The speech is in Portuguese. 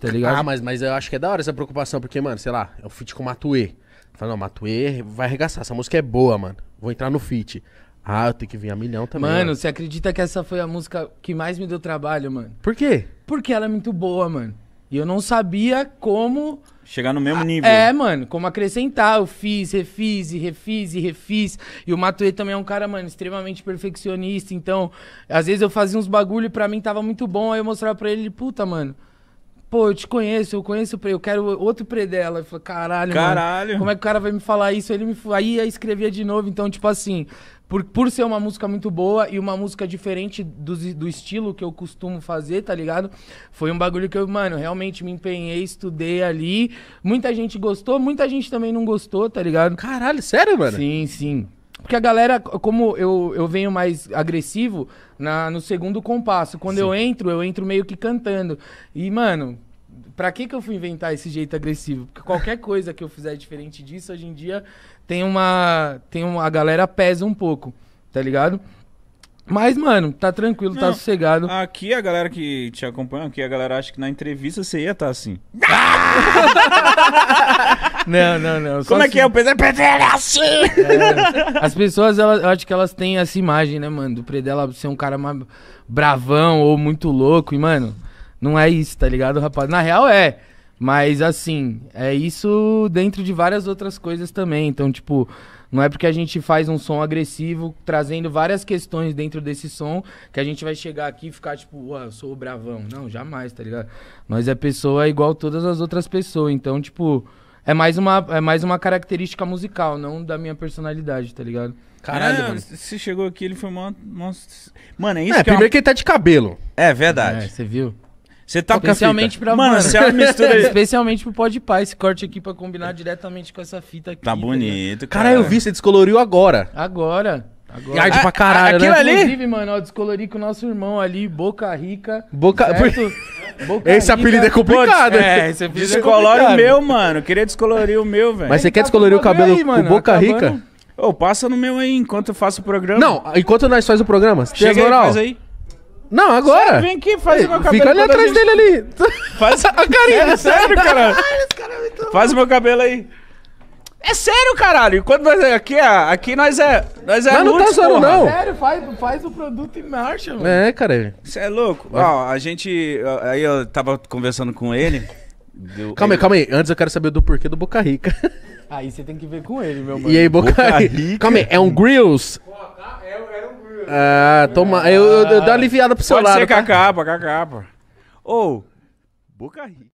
tá ligado? Ah, mas, mas eu acho que é da hora essa preocupação, porque, mano, sei lá, é o feat com o Matuê. Fala, não, Matuê vai arregaçar, essa música é boa, mano. Vou entrar no feat. Ah, eu tenho que vir a milhão também. Mano, você acredita que essa foi a música que mais me deu trabalho, mano? Por quê? Porque ela é muito boa, mano. E eu não sabia como. Chegar no mesmo nível. É, mano, como acrescentar. Eu fiz, refiz, e refiz e refiz. E o Matuê também é um cara, mano, extremamente perfeccionista. Então, às vezes eu fazia uns bagulho e pra mim tava muito bom. Aí eu mostrava pra ele, puta, mano. Pô, eu te conheço, eu conheço o pre, eu quero outro pre dela. Eu falei, caralho, Caralho. mano. Como é que o cara vai me falar isso? Ele me, aí eu escrevia de novo. Então, tipo assim, por, por ser uma música muito boa e uma música diferente do, do estilo que eu costumo fazer, tá ligado? Foi um bagulho que eu, mano, realmente me empenhei, estudei ali. Muita gente gostou, muita gente também não gostou, tá ligado? Caralho, sério, mano? Sim, sim. Porque a galera, como eu, eu venho mais agressivo na, no segundo compasso. Quando eu entro, eu entro meio que cantando. E, mano, pra que que eu fui inventar esse jeito agressivo? Porque qualquer coisa que eu fizer diferente disso, hoje em dia, tem uma... Tem uma a galera pesa um pouco, tá ligado? Mas, mano, tá tranquilo, tá Não, sossegado. Aqui a galera que te acompanha, aqui a galera acha que na entrevista você ia estar assim. Não, não, não. só Como é assim- que é? O Pedro Pedro é assim! As pessoas, elas, eu acho que elas têm essa imagem, né, mano? Do Predela ser um cara mais bravão ou muito louco. E, mano, não é isso, tá ligado, rapaz? Na real é. Mas, assim, é isso dentro de várias outras coisas também. Então, tipo, não é porque a gente faz um som agressivo, trazendo várias questões dentro desse som, que a gente vai chegar aqui e ficar, tipo, ué, eu sou o bravão. Não, jamais, tá ligado? Nós é pessoa igual todas as outras pessoas. Então, tipo. É mais, uma, é mais uma característica musical, não da minha personalidade, tá ligado? Caralho, É, mano. Você chegou aqui, ele foi mó. mó- Mano, é isso É, que é, uma... primeiro que ele tá de cabelo. é É, verdade. você viu? Você tá Especialmente pra Mano, mano. se ela mistura. Especialmente pro Pode Pai, esse corte aqui pra combinar diretamente com essa fita aqui. Tá bonito, cara. Caralho, eu vi, você descoloriu agora. Agora. Agora. arde pra caralho, aquilo né? ali- Inclusive, mano, ó, descolori com o nosso irmão ali, Boca Rica. Boca... certo? Boca Esse apelido é complicado. É, esse apelido é Descolore o complicado. meu, mano. Eu queria descolorir o meu, velho. Mas você quer Tá descolorir o cabelo aí, mano, com boca acabando. rica? Ô, passa no meu aí enquanto eu faço o programa. Não, enquanto nós faz o programa, Chega aí, moral? faz aí. Não, agora. Vem aqui, faz o meu cabelo. Fica ali atrás gente- dele ali. Faz a carinha. Sério, cara? Faz o meu cabelo aí. É sério, caralho. Quando nós é aqui, é- aqui nós é. Nós é Mas não tá porra. não. Sério, faz, faz o produto em marcha, mano. É, cara. Você é louco? Ó, a gente. Aí eu tava conversando com ele. deu- Calma aí, ele- calma aí. Antes eu quero saber do porquê do Boca Rica. Aí você tem que ver com ele, meu mano. E aí, Boca, Boca Rica. Rica. Calma aí, é um Grills? Ah, toma. Eu, eu, eu dou uma aliviada pro seu Pode lado. ser tá? a capa, com a capa. Ô, Boca Rica.